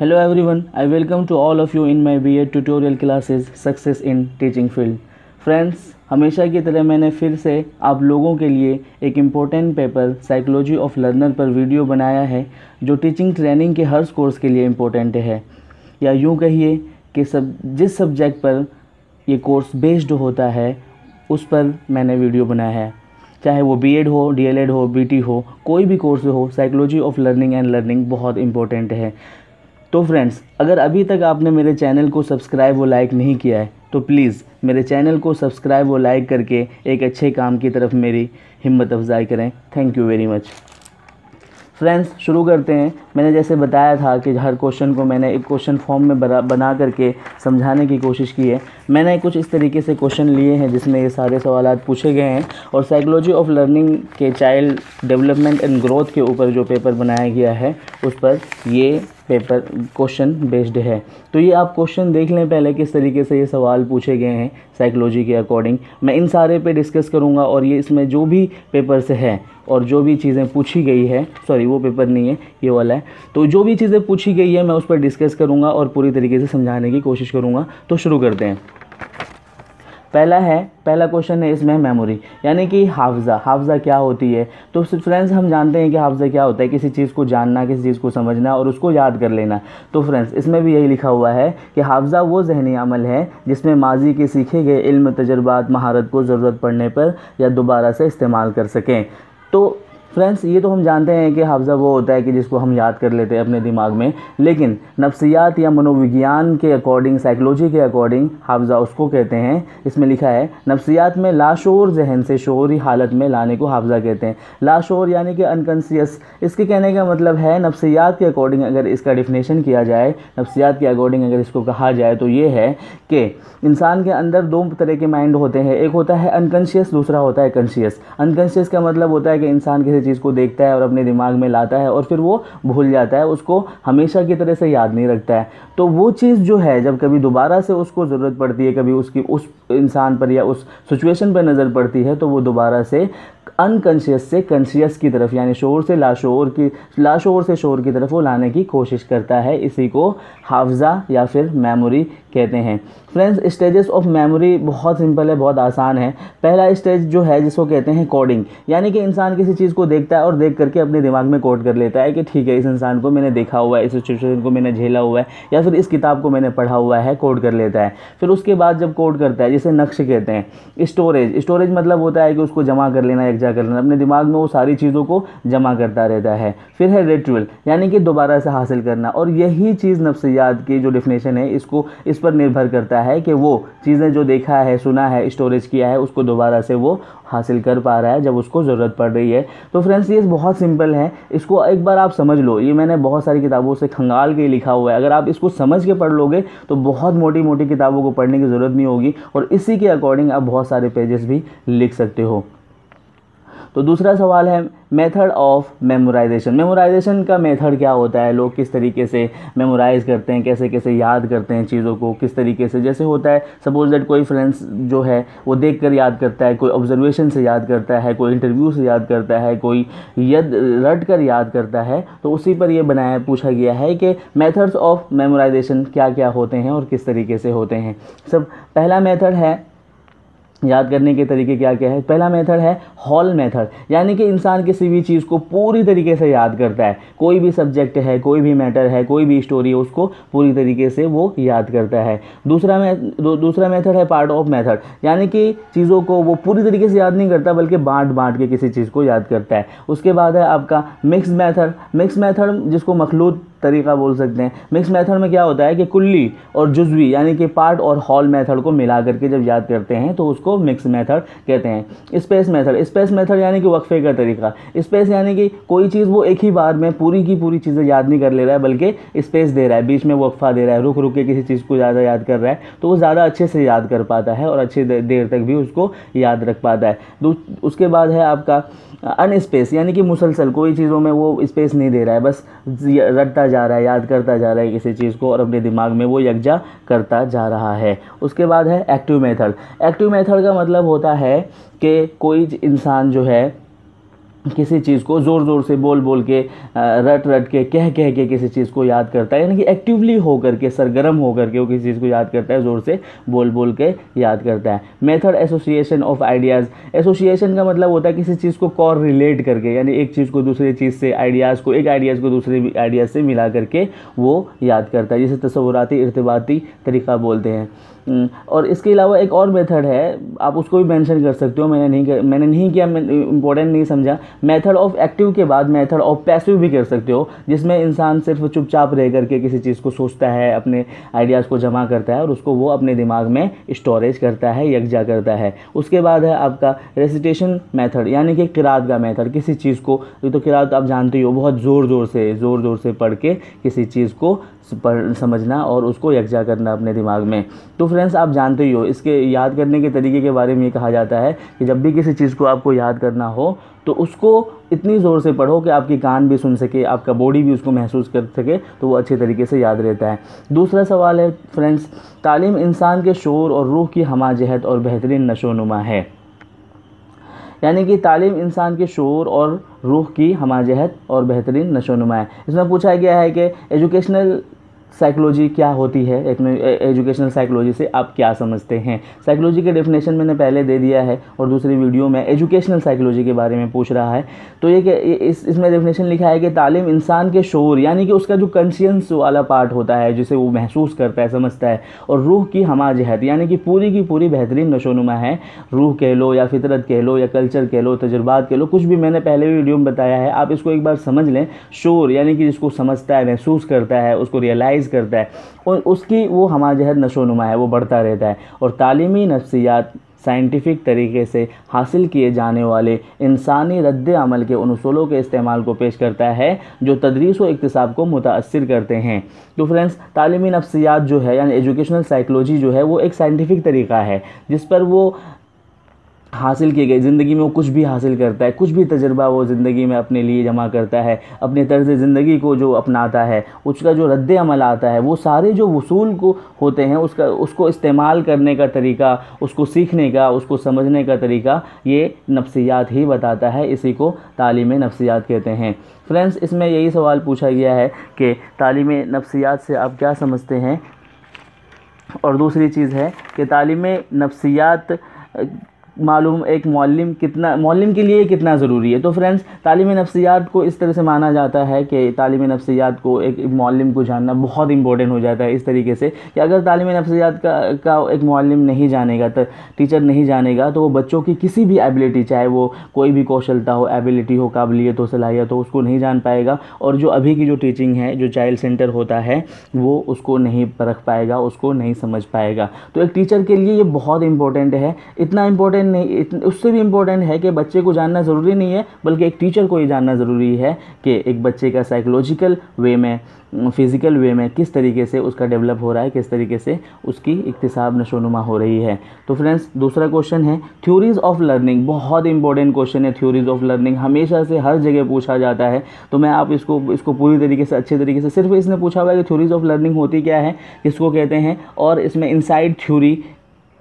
Hello everyone, I welcome to all of you in my BA tutorial classes Success in Teaching Field. Friends हमेशा की तरह मैंने फिर से आप लोगों के लिए एक important paper psychology of learner पर वीडियो बनाया है जो टीचिंग ट्रेनिंग के हर कोर्स के लिए इम्पोर्टेंट है। या यूँ कहिए कि सब जिस सब्जेक्ट पर ये कोर्स बेस्ड होता है उस पर मैंने वीडियो बनाया है। चाहे वो बीएड हो डीएलएड हो बीटी हो कोई भी कोर्स हो psychology of learning and learning बहुत इंपॉर्टेंट है। तो फ्रेंड्स अगर अभी तक आपने मेरे चैनल को सब्सक्राइब व लाइक नहीं किया है तो प्लीज़ मेरे चैनल को सब्सक्राइब व लाइक करके एक अच्छे काम की तरफ़ मेरी हिम्मत अफजाई करें। Thank you very much friends शुरू करते हैं। मैंने जैसे बताया था कि हर क्वेश्चन को मैंने एक क्वेश्चन फॉर्म में बना बना करके समझाने की कोशिश की है। मैंने कुछ इस तरीके से क्वेश्चन लिए हैं जिसमें ये सारे सवाल पूछे गए हैं और साइकोलॉजी ऑफ़ लर्निंग के चाइल्ड डेवलपमेंट एंड ग्रोथ के ऊपर जो पेपर बनाया गया है, उस पर ये पेपर क्वेश्चन बेस्ड है। तो ये आप क्वेश्चन देख लें पहले किस तरीके से ये सवाल पूछे गए हैं साइकोलॉजी के अकॉर्डिंग मैं इन सारे पे डिस्कस करूँगा और ये इसमें जो भी पेपर से है और जो भी चीज़ें पूछी गई है सॉरी वो पेपर नहीं है, ये वाला है। तो जो भी चीज़ें पूछी गई है, मैं उस पर डिस्कस करूँगा और पूरी तरीके से समझाने की कोशिश करूँगा। तो शुरू करते हैं। पहला है, पहला क्वेश्चन है इसमें मेमोरी यानी कि हाफजा। हाफजा क्या होती है? तो फ्रेंड्स हम जानते हैं कि हाफजा क्या होता है, किसी चीज़ को जानना, किसी चीज़ को समझना और उसको याद कर लेना। तो फ्रेंड्स इसमें भी यही लिखा हुआ है कि हाफजा वो जहनी अमल है जिसमें माजी के सीखे गए इल्म, तजर्बात, महारत को ज़रूरत पड़ने पर या दोबारा से इस्तेमाल कर सकें। तो फ्रेंड्स ये तो हम जानते हैं कि हाफजा वो होता है कि जिसको हम याद कर लेते हैं अपने दिमाग में, लेकिन नफ्सियात या मनोविज्ञान के अकॉर्डिंग साइकोलॉजी के अकॉर्डिंग हाफजा उसको कहते हैं। इसमें लिखा है, नफ्सियात में लाशोर जहन से शोरी हालत में लाने को हाफजा कहते हैं। लाशोर यानी कि अनकॉन्सियस इसके कहने का मतलब है, नफ्सियात के अकॉर्डिंग अगर इसका डिफिनेशन किया जाए, नफ्सियात के अकॉर्डिंग अगर इसको कहा जाए तो ये है कि इंसान के अंदर दो तरह के माइंड होते हैं। एक होता है अनकॉन्शियस दूसरा होता है कॉन्शियस अनकॉन्शियस का मतलब होता है कि इंसान किसी चीज़ को देखता है और अपने दिमाग में लाता है और फिर वो भूल जाता है, उसको हमेशा की तरह से याद नहीं रखता है। तो वो चीज़ जो है, जब कभी दोबारा से उसको ज़रूरत पड़ती है, कभी उसकी, उस इंसान पर या उस सिचुएशन पर नज़र पड़ती है तो वो दोबारा से अनकॉन्शियस से कॉन्शियस की तरफ़, यानी शोर से लाशोर की, लाशोर से शोर की तरफ़ वो लाने की कोशिश करता है। इसी को हाफजा या फिर मेमोरी कहते हैं। फ्रेंड्स स्टेजेस ऑफ़ मेमोरी बहुत सिंपल है, बहुत आसान है। पहला स्टेज जो है, जिसको कहते हैं कोडिंग यानी कि इंसान किसी चीज़ को देखता है और देख करके अपने दिमाग में कोड कर लेता है कि ठीक है, इस इंसान को मैंने देखा हुआ है, इस सिचुएशन को मैंने झेला हुआ है, या फिर इस किताब को मैंने पढ़ा हुआ है कोड कर लेता है। फिर उसके बाद जब कोड करता है जिसे नक्श कहते हैं। स्टोरेज। स्टोरेज मतलब होता है कि उसको जमा कर लेना यकजा कर लेना। अपने दिमाग में वो सारी चीज़ों को जमा करता रहता है। फिर है रिचुअल यानी कि दोबारा से हासिल करना। और यही चीज़ नफ्सियात की जो डिफिनेशन है, इसको, इस पर निर्भर करता है कि वो चीज़ें जो देखा है, सुना है स्टोरेज किया है, उसको दोबारा से वो हासिल कर पा रहा है, जब उसको ज़रूरत पड़ रही है। तो फ्रेंड्स ये बहुत सिंपल है। इसको एक बार आप समझ लो। ये मैंने बहुत सारी किताबों से खंगाल के लिखा हुआ है। अगर आप इसको समझ के पढ़ लोगे तो बहुत मोटी मोटी किताबों को पढ़ने की ज़रूरत नहीं होगी। और इसी के अकॉर्डिंग आप बहुत सारे पेजेस भी लिख सकते हो। तो दूसरा सवाल है मेथड ऑफ़ मेमोराइजेशन मेमोराइजेशन का मेथड क्या होता है? लोग किस तरीके से मेमोराइज करते हैं? कैसे कैसे याद करते हैं चीज़ों को? किस तरीके से? जैसे होता है सपोज़ दैट कोई फ्रेंड्स जो है, वो देख कर याद करता है, कोई ऑब्जर्वेशन से याद करता है, कोई इंटरव्यू से याद करता है, कोई यद, रट कर याद करता है तो उसी पर यह बनाया, पूछा गया है कि मेथड्स ऑफ़ मेमोराइजेशन क्या क्या होते हैं और किस तरीके से होते हैं। सब, पहला मेथड है याद करने के तरीके क्या क्या है? पहला मेथड है हॉल मेथड यानी कि इंसान किसी भी चीज़ को पूरी तरीके से याद करता है। कोई भी सब्जेक्ट है कोई भी मैटर है कोई भी स्टोरी है उसको पूरी तरीके से वो याद करता है। दूसरा में दू, दूसरा मेथड है पार्ट ऑफ़ मेथड यानी कि चीज़ों को वो पूरी तरीके से याद नहीं करता बल्कि बांट बांट के किसी चीज़ को याद करता है। उसके बाद है आपका मिक्स मैथड मिक्स मैथड जिसको मखलूत तरीका बोल सकते हैं। मिक्स मेथड में क्या होता है कि कुल्ली और जुजवी, यानी कि पार्ट और हॉल मेथड को मिला करके जब याद करते हैं तो उसको मिक्स मेथड कहते हैं। स्पेस मेथड स्पेस मेथड यानी कि वक्फे का तरीका। स्पेस यानी कि कोई चीज़ वो एक ही बार में पूरी की पूरी चीज़ें याद नहीं कर ले रहा है, बल्कि स्पेस दे रहा है, बीच में वक्फा दे रहा है रुक रुक के किसी चीज़ को ज़्यादा याद कर रहा है तो वो ज़्यादा अच्छे से याद कर पाता है और अच्छी देर तक भी उसको याद रख पाता है। उसके बाद है आपका अन स्पेस यानी कि मुसलसल, कोई चीज़ों में वो स्पेस नहीं दे रहा है, बस रटता जा रहा है, याद करता जा रहा है किसी चीज़ को और अपने दिमाग में वो यकजा करता जा रहा है। उसके बाद है एक्टिव मेथड एक्टिव मेथड का मतलब होता है कि कोई इंसान जो है किसी चीज़ को ज़ोर ज़ोर से बोल बोल के रट रट के, कह कह के किसी चीज़ को याद करता है, यानी कि एक्टिवली होकर के, सरगर्म होकर के वो किसी चीज़ को याद करता है, ज़ोर से बोल बोल के याद करता है। Method association of ideas association का मतलब होता है किसी चीज़ को कॉर रिलेट करके, यानी एक चीज़ को दूसरी चीज़ से आइडियाज़ को, एक आइडियाज़ को दूसरे आइडियाज़ से मिला करके वो याद करता है, जिसे तस्वुराती, इरतबाती तरीका बोलते हैं। और इसके अलावा एक और मेथड है आप उसको भी मेंशन कर सकते हो मैंने नहीं कर, मैंने नहीं किया इंपॉर्टेंट नहीं समझा। मेथड ऑफ़ एक्टिव के बाद मेथड ऑफ़ पैसिव भी कर सकते हो जिसमें इंसान सिर्फ़ चुपचाप रह करके किसी चीज़ को सोचता है अपने आइडियाज़ को जमा करता है और उसको वो अपने दिमाग में स्टोरेज करता है यकजा करता है। उसके बाद है आपका रेसिटेशन मेथड यानी कि किरात का मेथड किसी चीज़ को तो किरात आप जानते हो बहुत ज़ोर ज़ोर से ज़ोर ज़ोर से पढ़ के किसी चीज़ को पढ़ समझना और उसको यकजा करना अपने दिमाग में। तो फ्रेंड्स आप जानते ही हो, इसके याद करने के तरीके के बारे में ये कहा जाता है कि जब भी किसी चीज़ को आपको याद करना हो तो उसको इतनी ज़ोर से पढ़ो कि आपकी कान भी सुन सके, आपका बॉडी भी उसको महसूस कर सके तो वो अच्छे तरीके से याद रहता है। दूसरा सवाल है फ्रेंड्स तालीम इंसान के शोर और रूह की हमाजहत और बेहतरीन नशो नुमा है। यानी कि तालीम इंसान के शोर और रूह की हमाजहत और बेहतरीन नशो नुमा है। इसमें पूछा गया है कि एजुकेशनल साइकोलॉजी क्या होती है? एजुकेशनल साइकोलॉजी से आप क्या समझते हैं? साइकोलॉजी के डेफिनेशन मैंने पहले दे दिया है और दूसरी वीडियो में एजुकेशनल साइकोलॉजी के बारे में पूछ रहा है। तो ये इस, इसमें डेफिनेशन लिखा है कि तालीम इंसान के शोर, यानी कि उसका जो कंशियंस वाला पार्ट होता है, जिसे वो महसूस करता है, समझता है, और रूह की हमाजहत, यानी कि पूरी की पूरी बेहतरीन नशोनुमा है। रूह कह लो या फितरत कह लो या कल्चर कह लो, तजुर्बात कह लो, कुछ भी मैंने पहले वीडियो में बताया है, आप इसको एक बार समझ लें। शोर, यानी कि जिसको समझता है, महसूस करता है, उसको रियलाइज़ करता है। और उसकी वो हमारा जहर नशो नुमा है, वो बढ़ता रहता है। और तालीमी नफ्सियात साइंटिफिक तरीके से हासिल किए जाने वाले इंसानी रद्द अमल के उन असूलों के इस्तेमाल को पेश करता है, जो तदरीस व इकतसाब को मुतासर करते हैं। तो फ्रेंड्स तालीमी नफ्सियात जो है, यानी एजुकेशनल साइकोलॉजी जो है, वो एक साइंटिफिक तरीका है, जिस पर वो हासिल किए गए ज़िंदगी में वो कुछ भी हासिल करता है, कुछ भी तजर्बा वो ज़िंदगी में अपने लिए जमा करता है, अपने तर्ज ज़िंदगी को जो अपनाता है, उसका जो रद्द अमल आता है, वो सारे जो वसूल को होते हैं, उसका, उसको इस्तेमाल करने का तरीका, उसको सीखने का, उसको समझने का तरीका, ये नफ्सियात ही बताता है, इसी को तालीम नफ्सियात कहते हैं। फ्रेंड्स, इसमें यही सवाल पूछा गया है कि तालीम नफ्सियात से आप क्या समझते हैं? और दूसरी चीज़ है कि तालीम नफ्सियात मालूम एक मौलम कितना मौलम के लिए कितना ज़रूरी है। तो फ्रेंड्स तालीम नफ्सियात को इस तरह से माना जाता है कि तालीम नफ्सियात को एक मौलम को जानना बहुत इंपॉर्टेंट हो जाता है इस तरीके से कि अगर तालीम नफ्सियात का का एक मौलम नहीं जानेगा तो टीचर नहीं जानेगा तो वो बच्चों की किसी भी एबिलिटी चाहे वो कोई भी कौशलता हो एबिलिटी हो, काबिलियत हो, सलाहियत हो, उसको नहीं जान पाएगा और जो अभी की जो टीचिंग है, जो चाइल्ड सेंटर होता है, वो उसको नहीं परख पाएगा, उसको नहीं समझ पाएगा। तो एक टीचर के लिए ये बहुत इंपॉर्टेंट है। इतना इंपॉर्टेंट नहीं उससे भी इम्पोर्टेंट है कि बच्चे को जानना ज़रूरी नहीं है, बल्कि एक टीचर को ये जानना ज़रूरी है कि एक बच्चे का साइकोलॉजिकल वे में फ़िज़िकल वे में किस तरीके से उसका डेवलप हो रहा है, किस तरीके से उसकी इकतसाब नशोनुमा हो रही है। तो फ्रेंड्स दूसरा क्वेश्चन है थ्योरीज़ ऑफ़ लर्निंग बहुत इंपॉर्टेंट क्वेश्चन है थ्योरीज़ ऑफ़ लर्निंग हमेशा से हर जगह पूछा जाता है। तो मैं आप इसको इसको पूरी तरीके से, अच्छे तरीके से, सिर्फ़ इसने पूछा हुआ है कि थ्योरीज़ ऑफ़ लर्निंग होती क्या है, किसको कहते हैं, और इसमें इनसाइड थ्योरी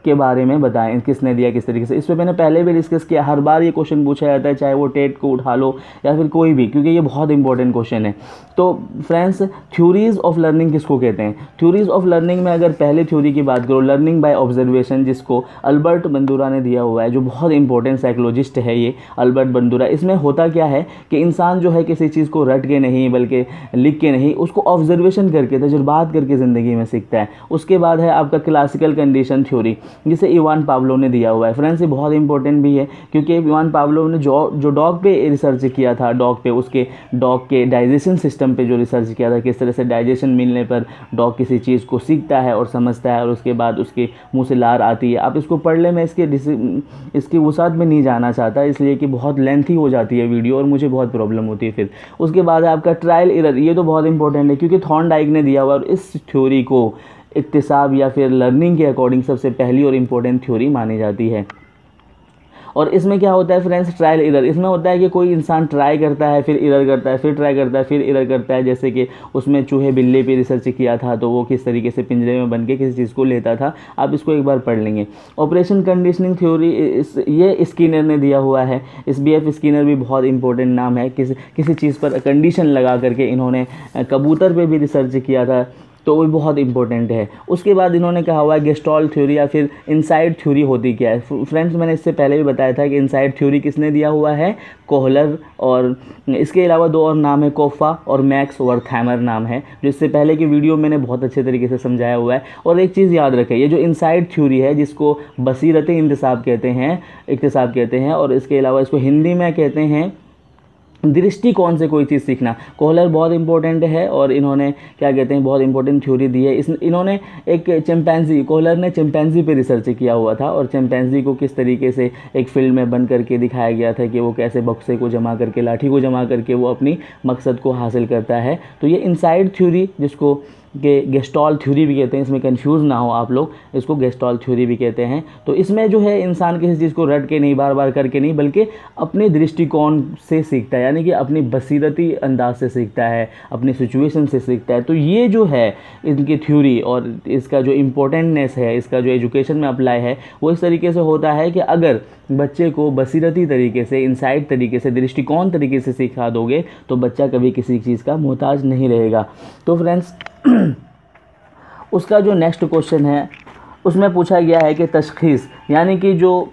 के बारे में बताएँ किसने दिया, किस तरीके से। इस पर मैंने पहले भी डिस्कस किया, हर बार ये क्वेश्चन पूछा जाता है, चाहे वो टेट को उठा लो या फिर कोई भी, क्योंकि ये बहुत इंपॉर्टेंट क्वेश्चन है। तो फ्रेंड्स थ्योरीज ऑफ़ लर्निंग किसको कहते हैं? थ्योरीज ऑफ़ लर्निंग में अगर पहले थ्योरी की बात करो लर्निंग बाय ऑब्जर्वेशन जिसको अल्बर्ट बंदूरा ने दिया हुआ है, जो बहुत इंपॉर्टेंट साइकोलॉजिस्ट है ये अल्बर्ट बंदूरा इसमें होता क्या है कि इंसान जो है किसी चीज़ को रट के नहीं, बल्कि लिख के नहीं, उसको ऑब्जर्वेशन करके, तजुर्बात करके ज़िंदगी में सीखता है। उसके बाद है आपका क्लासिकल कंडीशन थ्योरी जिसे इवान पावलो ने दिया हुआ है। फ्रेंड्स ये बहुत इंपॉर्टेंट भी है, क्योंकि इवान पावलो ने जो जो डॉग पे रिसर्च किया था, डॉग पे, उसके डॉग के डाइजेशन सिस्टम पे जो रिसर्च किया था, किस तरह से डाइजेशन मिलने पर डॉग किसी चीज़ को सीखता है और समझता है और उसके बाद उसके मुँह से लार आती है। आप इसको पढ़ लें मैं इसके इसकी वसात में नहीं जाना चाहता, इसलिए कि बहुत लेंथी हो जाती है वीडियो और मुझे बहुत प्रॉब्लम होती है फिर। उसके बाद आपका ट्रायल इरर ये तो बहुत इंपॉर्टेंट है, क्योंकि थॉन डाइक ने दिया हुआ और इस थ्योरी को इकतसाब या फिर लर्निंग के अकॉर्डिंग सबसे पहली और इम्पोर्टेंट थ्योरी मानी जाती है। और इसमें क्या होता है फ्रेंड्स ट्रायल इरर इसमें होता है कि कोई इंसान ट्राई करता है, फिर इरर करता है, फिर ट्राई करता है, फिर इरर करता है। जैसे कि उसमें चूहे बिल्ली पे रिसर्च किया था तो वो किस तरीके से पिंजरे में बन के किसी चीज़ को लेता था। आप इसको एक बार पढ़ लेंगे। ऑपरेशन कंडीशनिंग थ्योरी इस, ये स्किनर ने दिया हुआ है। इस बी एफ़ स्किनर भी बहुत इंपॉर्टेंट नाम है। किसी किसी चीज़ पर कंडीशन लगा करके इन्होंने कबूतर पर भी रिसर्च किया था। तो वो बहुत इंपॉर्टेंट है। उसके बाद इन्होंने कहा हुआ है गेस्टॉल थ्योरी या फिर इनसाइड थ्योरी होती क्या है? फ्रेंड्स मैंने इससे पहले भी बताया था कि इनसाइड थ्योरी किसने दिया हुआ है? कोहलर और इसके अलावा दो और नाम है कोफा और मैक्स वर्थैमर नाम है, जो इससे पहले की वीडियो मैंने बहुत अच्छे तरीके से समझाया हुआ है। और एक चीज़ याद रखें, ये जो इनसाइड थ्योरी है, जिसको बसीरत इंतसाब कहते हैं, इकतसाब कहते हैं, और इसके अलावा इसको हिंदी में कहते हैं दृष्टिकोण से कोई चीज़ सीखना। कोहलर बहुत इंपॉर्टेंट है और इन्होंने, क्या कहते हैं, बहुत इंपॉर्टेंट थ्योरी दी है। इस, इन्होंने एक चिंपैंजी कोहलर ने चिंपैंजी पे रिसर्च किया हुआ था और चिंपैंजी को किस तरीके से एक फ़ील्ड में बन करके दिखाया गया था कि वो कैसे बक्से को जमा करके, लाठी को जमा करके वो अपनी मकसद को हासिल करता है। तो ये इनसाइड थ्योरी जिसको के गेस्टॉल थ्योरी भी कहते हैं, इसमें कंफ्यूज ना हो आप लोग, इसको गेस्टॉल थ्योरी भी कहते हैं। तो इसमें जो है इंसान किसी चीज़ को रट के नहीं बार बार करके नहीं, बल्कि अपने दृष्टिकोण से सीखता है, यानी कि अपनी बसीरती अंदाज से सीखता है, अपनी सिचुएशन से सीखता है। तो ये जो है इनकी थ्योरी और इसका जो इम्पोर्टेंटनेस है, इसका जो एजुकेशन में अप्लाई है, वो इस तरीके से होता है कि अगर बच्चे को बसीरती तरीके से इंसाइट तरीके से, दृष्टिकोण तरीके से सिखा दोगे तो बच्चा कभी किसी चीज़ का मोहताज नहीं रहेगा। तो फ्रेंड्स उसका जो नेक्स्ट क्वेश्चन है, उसमें पूछा गया है कि तशखीस, यानी कि जो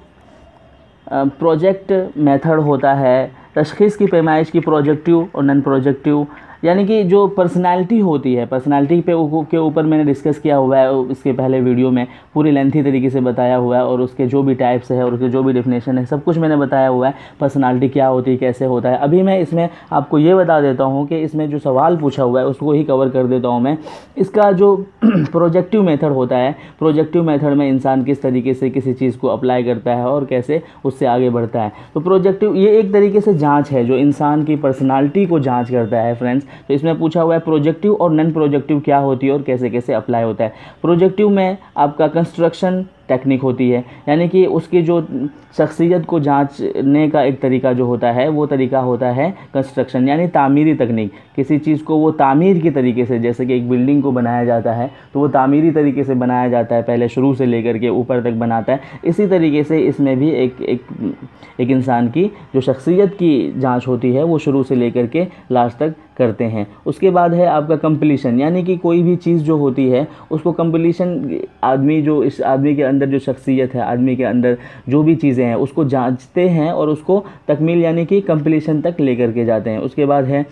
प्रोजेक्ट मेथड होता है, तशखीस की पैमाइश की प्रोजेक्टिव और नॉन प्रोजेक्टिव यानी कि जो पर्सनालिटी होती है पर्सनालिटी पे के ऊपर मैंने डिस्कस किया हुआ है इसके पहले वीडियो में, पूरी लेंथी तरीके से बताया हुआ है, और उसके जो भी टाइप्स है, और उसके जो भी डिफिनेशन है, सब कुछ मैंने बताया हुआ है पर्सनालिटी क्या होती है, कैसे होता है। अभी मैं इसमें आपको ये बता देता हूँ कि इसमें जो सवाल पूछा हुआ है, उसको ही कवर कर देता हूँ मैं। इसका जो प्रोजेक्टिव मेथड होता है प्रोजेक्टिव मेथड में इंसान किस तरीके से किसी चीज़ को अप्लाई करता है, और कैसे उससे आगे बढ़ता है। तो प्रोजेक्टिव ये एक तरीके से जाँच है, जो इंसान की पर्सनैलिटी को जाँच करता है फ्रेंड्स तो इसमें पूछा हुआ है, प्रोजेक्टिव और नॉन प्रोजेक्टिव क्या होती है और कैसे कैसे अप्लाई होता है? प्रोजेक्टिव में आपका कंस्ट्रक्शन टेक्निक होती है। यानी कि उसकी जो शख्सियत को जांचने का एक तरीका जो होता है, वो तरीका होता है कंस्ट्रक्शन यानी तामीरी तकनीक किसी चीज़ को वो तामीर के तरीके से, जैसे कि एक बिल्डिंग को बनाया जाता है तो वो तामीरी तरीके से बनाया जाता है, पहले शुरू से लेकर के ऊपर तक बनाता है। इसी तरीके से इसमें भी एक एक एक इंसान की जो शख्सियत की जाँच होती है, वो शुरू से लेकर के लास्ट तक करते हैं। उसके बाद है आपका कंप्लीशन यानी कि कोई भी चीज़ जो होती है, उसको कंप्लीशन आदमी जो, इस आदमी के अंदर जो शख्सियत है, आदमी के अंदर जो भी चीज़ें हैं, उसको जांचते हैं और उसको तकमील यानी कि कंप्लीशन तक लेकर के जाते हैं। उसके बाद है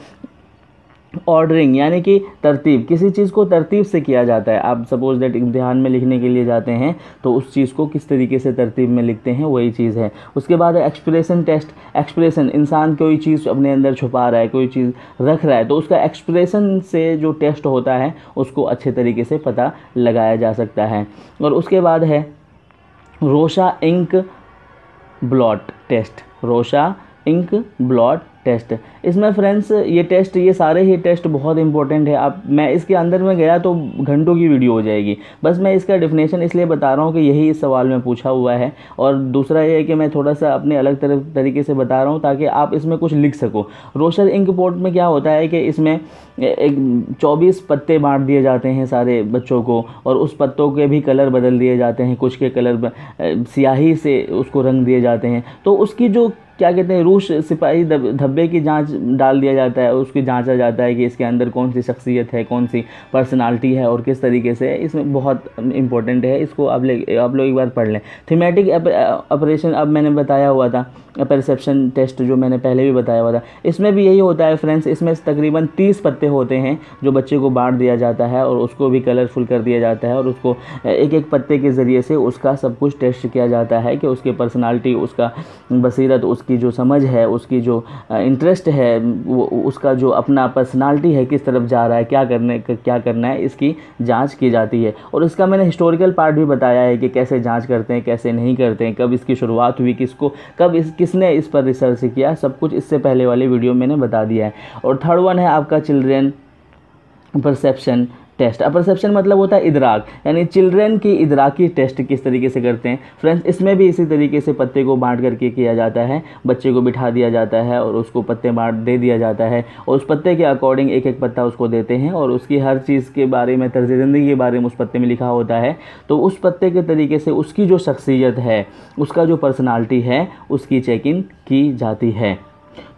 ऑर्डरिंग यानी कि तरतीब, किसी चीज़ को तरतीब से किया जाता है। आप सपोज़ दैट इम्तिहान में लिखने के लिए जाते हैं तो उस चीज़ को किस तरीके से तरतीब में लिखते हैं, वही चीज़ है। उसके बाद है एक्सप्रेशन टेस्ट एक्सप्रेशन इंसान कोई चीज़ अपने अंदर छुपा रहा है, कोई चीज़ रख रहा है तो उसका एक्सप्रेशन से जो टेस्ट होता है, उसको अच्छे तरीके से पता लगाया जा सकता है। और उसके बाद है, Rorschach ink blot test, Rorschach ink blot test. इसमें फ्रेंड्स, ये टेस्ट, ये सारे ही टेस्ट बहुत इंपॉर्टेंट है। आप, मैं इसके अंदर में गया तो घंटों की वीडियो हो जाएगी। बस मैं इसका डिफिनेशन इसलिए बता रहा हूँ कि यही इस सवाल में पूछा हुआ है। और दूसरा ये है कि मैं थोड़ा सा अपने अलग तरह तरीके से बता रहा हूँ ताकि आप इसमें कुछ लिख सको। रोशर इंक पोर्ट में क्या होता है कि इसमें एक चौबीस पत्ते बांट दिए जाते हैं सारे बच्चों को और उस पत्तों के भी कलर बदल दिए जाते हैं। कुछ के कलर स्याही से उसको रंग दिए जाते हैं। तो उसकी जो क्या कहते हैं, रूस सिपाही धब्बे की जाँच डाल दिया जाता है, उसकी जांचा जाता है कि इसके अंदर कौन सी शख्सियत है, कौन सी पर्सनालिटी है और किस तरीके से, इसमें बहुत इंपॉर्टेंट है, इसको आप ले, आप लोग एक बार पढ़ लें। थीमेटिक ऑपरेशन अब मैंने बताया हुआ था परसेप्शन टेस्ट जो मैंने पहले भी बताया हुआ था। इसमें भी यही होता है फ्रेंड्स इसमें तकरीबन तीस पत्ते होते हैं जो बच्चे को बांट दिया जाता है और उसको भी कलरफुल कर दिया जाता है और उसको, एक एक पत्ते के ज़रिए से उसका सब कुछ टेस्ट किया जाता है कि उसकी पर्सनालिटी उसका बसीरत, उसकी जो समझ है, उसकी जो इंटरेस्ट है, वो, उसका जो अपना पर्सनालिटी है, किस तरफ़ जा रहा है, क्या करने क्या करना है, इसकी जाँच की जाती है। और इसका मैंने हिस्टोरिकल पार्ट भी बताया है कि कैसे जाँच करते हैं, कैसे नहीं करते हैं, कब इसकी शुरुआत हुई, किसको, कब इस, किसने इस पर रिसर्च किया, सब कुछ इससे पहले वाली वीडियो मैंने बता दिया है। और थर्ड वन है आपका चिल्ड्रेन परसेप्शन टेस्ट। अपरसेप्शन मतलब होता है इदराक, यानी चिल्ड्रन की इदराकी टेस्ट किस तरीके से करते हैं। फ्रेंड्स इसमें भी इसी तरीके से पत्ते को बांट करके किया जाता है। बच्चे को बिठा दिया जाता है और उसको पत्ते बांट दे दिया जाता है और उस पत्ते के अकॉर्डिंग एक एक पत्ता उसको देते हैं और उसकी हर चीज़ के बारे में, तर्ज ज़िंदगी के बारे में उस पत्ते में लिखा होता है। तो उस पत्ते के तरीके से उसकी जो शख्सियत है, उसका जो पर्सनालिटी है, उसकी चेकिंग की जाती है।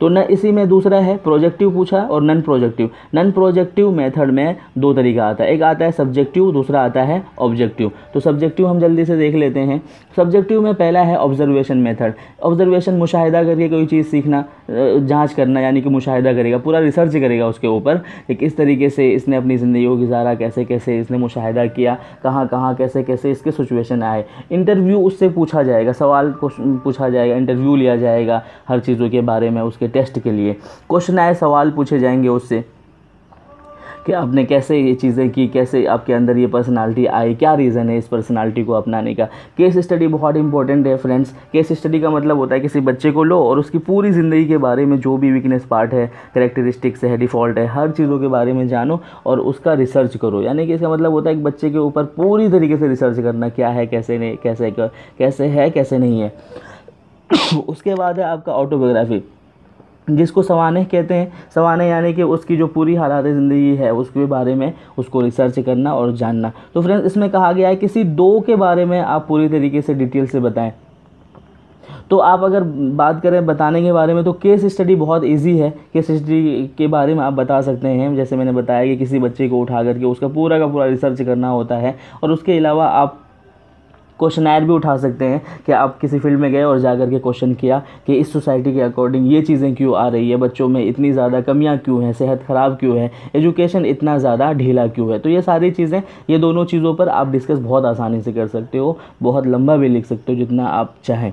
तो न इसी में दूसरा है प्रोजेक्टिव पूछा और non projective non projective method में दो तरीका आता है। एक आता है सब्जेक्टिव दूसरा आता है ऑब्जेक्टिव तो सब्जेक्टिव हम जल्दी से देख लेते हैं। सब्जेक्टिव में पहला है ऑब्जर्वेशन मेथड ऑब्जर्वेशन मुशाहिदा करके कोई चीज़ सीखना। जाँच करना, यानी कि मुशाहिदा करेगा, पूरा रिसर्च करेगा उसके ऊपर कि किस तरीके से इसने अपनी ज़िंदगी को गुजारा, कैसे कैसे इसने मुशाहिदा किया, कहाँ कहाँ, कैसे कैसे इसके सिचुएशन आए। इंटरव्यू उससे पूछा जाएगा, सवाल पूछा जाएगा इंटरव्यू लिया जाएगा हर चीज़ों के बारे में, उसके टेस्ट के लिए। क्वेश्चन आए, सवाल पूछे जाएँगे उससे। कि आपने कैसे ये चीज़ें की, कैसे आपके अंदर ये पर्सनालिटी आई, क्या रीज़न है इस पर्सनालिटी को अपनाने का? केस स्टडी बहुत इंपॉर्टेंट है फ्रेंड्स केस स्टडी का मतलब होता है किसी बच्चे को लो और उसकी पूरी ज़िंदगी के बारे में जो भी वीकनेस पार्ट है करेक्टरिस्टिक्स है डिफ़ॉल्ट है, हर चीज़ों के बारे में जानो और उसका रिसर्च करो। यानी कि इसका मतलब होता है कि बच्चे के ऊपर पूरी तरीके से रिसर्च करना, क्या है, कैसे नहीं, कैसे कैसे है, कैसे नहीं है। उसके बाद है आपका ऑटोबायोग्राफी जिसको सवाने कहते हैं, सवाने यानी कि उसकी जो पूरी हालात ज़िंदगी है, उसके बारे में उसको रिसर्च करना और जानना। तो फ्रेंड्स इसमें कहा गया है, किसी दो के बारे में आप पूरी तरीके से डिटेल से बताएँ। तो आप अगर बात करें बताने के बारे में तो केस स्टडी बहुत इजी है। केस स्टडी के बारे में आप बता सकते हैं। जैसे मैंने बताया कि किसी बच्चे को उठा करके उसका पूरा का पूरा रिसर्च करना होता है और उसके अलावा आप क्वेश्चन आयर भी उठा सकते हैं कि आप किसी फ़ील्ड में गए और जा कर के क्वेश्चन किया कि इस सोसाइटी के अकॉर्डिंग ये चीज़ें क्यों आ रही है, बच्चों में इतनी ज़्यादा कमियाँ क्यों हैं, सेहत ख़राब क्यों है, एजुकेशन इतना ज़्यादा ढीला क्यों है? तो ये सारी चीज़ें, ये दोनों चीज़ों पर आप डिस्कस बहुत आसानी से कर सकते हो, बहुत लंबा भी लिख सकते हो जितना आप चाहें।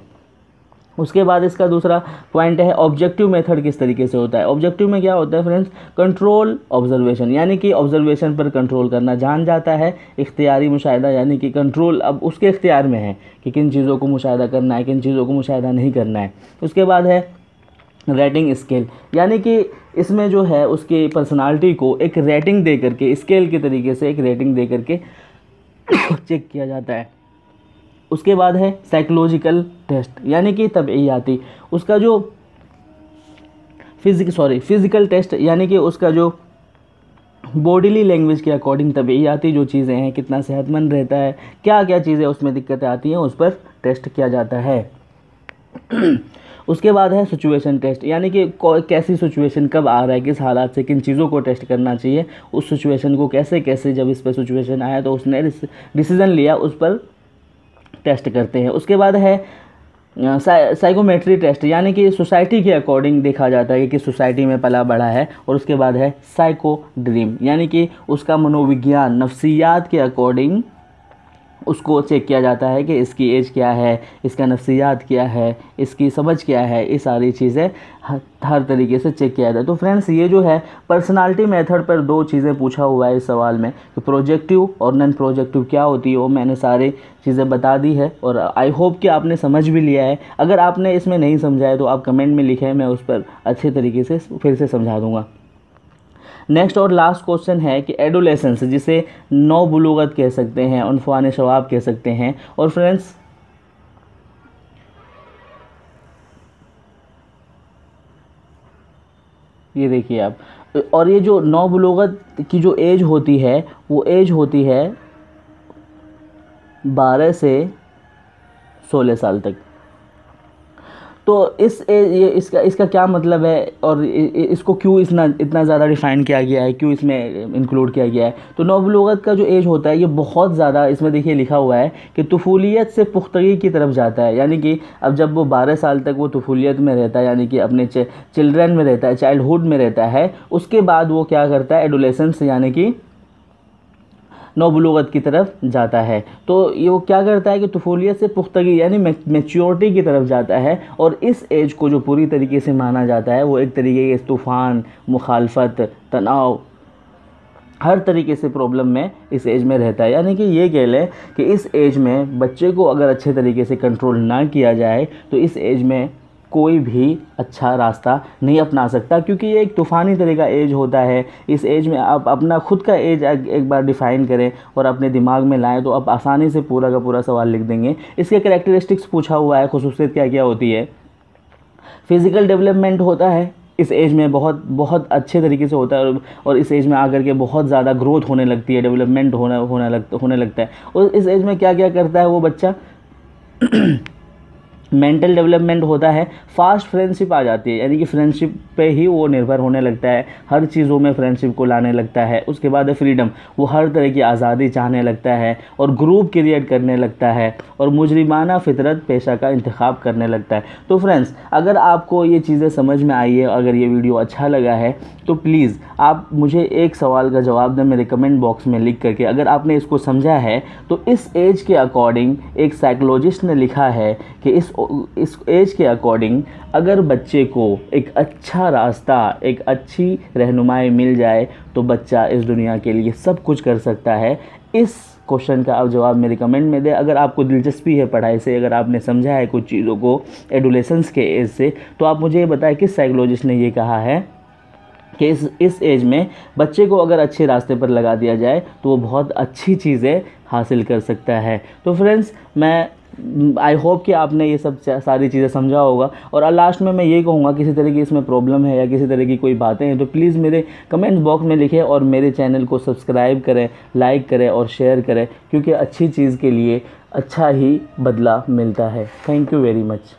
उसके बाद इसका दूसरा पॉइंट है ऑब्जेक्टिव मेथड किस तरीके से होता है? ऑब्जेक्टिव में क्या होता है फ्रेंड्स कंट्रोल ऑब्जर्वेशन यानी कि ऑब्जर्वेशन पर कंट्रोल करना। जान जाता है इख्तियारी मुशाहिदा, यानी कि कंट्रोल अब उसके इख्तियार में है कि किन चीज़ों को मुशाहिदा करना है, किन चीज़ों को मुशाहिदा नहीं करना है। उसके बाद है रेटिंग स्केल यानी कि इसमें जो है उसकी पर्सनालिटी को एक रेटिंग दे करके स्केल के तरीके से एक रेटिंग दे करके चेक किया जाता है। उसके बाद है साइकोलॉजिकल टेस्ट यानी कि तबीयाती उसका जो फिजिक सॉरी फ़िज़िकल टेस्ट यानी कि उसका जो बॉडीली लैंग्वेज के अकॉर्डिंग तबीयाती जो चीज़ें हैं, कितना सेहतमंद रहता है क्या क्या चीज़ें उसमें दिक्कतें आती हैं, उस पर टेस्ट किया जाता है। उसके बाद है सिचुएशन टेस्ट यानी कि कैसी सिचुएशन कब आ रहा है, किस हालात से, किन चीज़ों को टेस्ट करना चाहिए, उस सिचुएशन को कैसे कैसे जब इस पर सिचुएशन आया तो उसने डिसीज़न लिया, उस पर टेस्ट करते हैं। उसके बाद है साइकोमेट्री टेस्ट यानी कि सोसाइटी के अकॉर्डिंग देखा जाता है कि सोसाइटी में पला बढ़ा है, और उसके बाद है साइको ड्रीम यानी कि उसका मनोविज्ञान, नफ्सियात के अकॉर्डिंग उसको चेक किया जाता है कि इसकी एज क्या है, इसका नफ्सियात क्या है, इसकी समझ क्या है, ये सारी चीज़ें हर तरीके से चेक किया जाता है। तो फ्रेंड्स ये जो है पर्सनालिटी मेथड पर दो चीज़ें पूछा हुआ है इस सवाल में कि प्रोजेक्टिव और नॉन प्रोजेक्टिव क्या होती है, वो मैंने सारी चीज़ें बता दी है और आई होप कि आपने समझ भी लिया है। अगर आपने इसमें नहीं समझा है तो आप कमेंट में लिखें, मैं उस पर अच्छे तरीके से फिर से समझा दूँगा। नेक्स्ट और लास्ट क्वेश्चन है कि एडोलेसेंस जिसे नौ बुलूगत कह सकते हैं, उनफान शवाब कह सकते हैं। और फ्रेंड्स ये देखिए आप, और ये जो नौ बुलूगत की जो एज होती है, वो एज होती है बारह से सोलह साल तक। तो इस ये इसका इसका क्या मतलब है? और इसको क्यों इतना इतना ज़्यादा डिफ़ाइन किया गया है? क्यों इसमें इंक्लूड किया गया है? तो नवबलूगत का जो एज होता है, ये बहुत ज़्यादा इसमें देखिए लिखा हुआ है कि तफूलियत से पुख्तगी की तरफ़ जाता है। यानी कि अब जब वो बारह साल तक वो तफूलियत में रहता है, यानी कि अपने चिल्ड्रन में रहता है चाइल्डहुड में रहता है, उसके बाद वो क्या करता है? एडोलेसेंस यानी कि नौबलूगत की तरफ़ जाता है। तो ये वो क्या करता है कि तफूलियत से पुख्तगी यानी मेच्योरिटी की तरफ़ जाता है और इस एज को जो पूरी तरीके से माना जाता है, वो एक तरीके के तूफ़ान, मुखालफत, तनाव, हर तरीके से प्रॉब्लम में इस एज में रहता है। यानी कि ये कह लें कि इस एज में बच्चे को अगर अच्छे तरीके से कंट्रोल ना किया जाए तो इस एज में कोई भी अच्छा रास्ता नहीं अपना सकता, क्योंकि ये एक तूफ़ानी तरह का एज होता है। इस एज में आप अपना खुद का एज एक बार डिफ़ाइन करें और अपने दिमाग में लाएँ तो आप आसानी से पूरा का पूरा सवाल लिख देंगे। इसके करेक्टरिस्टिक्स पूछा हुआ है, खसूसियत क्या क्या होती है? फ़िज़िकल डेवलपमेंट होता है। इस एज में बहुत बहुत अच्छे तरीके से होता है और इस एज में आकर के बहुत ज़्यादा ग्रोथ होने लगती है डेवलपमेंट होने होने लगता होने लगता है। और इस एज में क्या क्या करता है वो बच्चा? मेंटल डेवलपमेंट होता है, फास्ट फ्रेंडशिप आ जाती है, यानी कि फ्रेंडशिप पे ही वो निर्भर होने लगता है, हर चीज़ों में फ्रेंडशिप को लाने लगता है, उसके बाद है फ्रीडम, वो हर तरह की आज़ादी चाहने लगता है और ग्रुप क्रिएट करने लगता है और मुजरिमाना फितरत पेशा का इंतखब करने लगता है। तो फ्रेंड्स, अगर आपको ये चीज़ें समझ में आई है, अगर ये वीडियो अच्छा लगा है तो प्लीज़ आप मुझे एक सवाल का जवाब दें मेरे कमेंट बॉक्स में लिख करके। अगर आपने इसको समझा है तो इस एज के अकॉर्डिंग एक साइकोलॉजिस्ट ने लिखा है कि इस इस एज के अकॉर्डिंग अगर बच्चे को एक अच्छा रास्ता, एक अच्छी रहनुमाई मिल जाए तो बच्चा इस दुनिया के लिए सब कुछ कर सकता है। इस क्वेश्चन का आप जवाब मेरे कमेंट में दें। अगर आपको दिलचस्पी है पढ़ाई से, अगर आपने समझा है कुछ चीज़ों को एडोलेसेंस के एज से तो आप मुझे ये बताएँ किस साइकोलॉजिस्ट ने ये कहा है कि इस इस एज में बच्चे को अगर अच्छे रास्ते पर लगा दिया जाए तो वो बहुत अच्छी चीज़ें हासिल कर सकता है। तो फ्रेंड्स, मैं आई होप कि आपने ये सब सारी चीज़ें समझा होगा। और लास्ट में मैं ये कहूँगा, किसी तरह की इसमें प्रॉब्लम है या किसी तरह की कोई बातें हैं तो प्लीज़ मेरे कमेंट बॉक्स में लिखें और मेरे चैनल को सब्सक्राइब करें लाइक करें और शेयर करें, क्योंकि अच्छी चीज़ के लिए अच्छा ही बदला मिलता है। Thank you very much